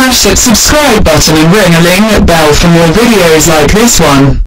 smash that subscribe button and ring a ling bell for more videos like this one.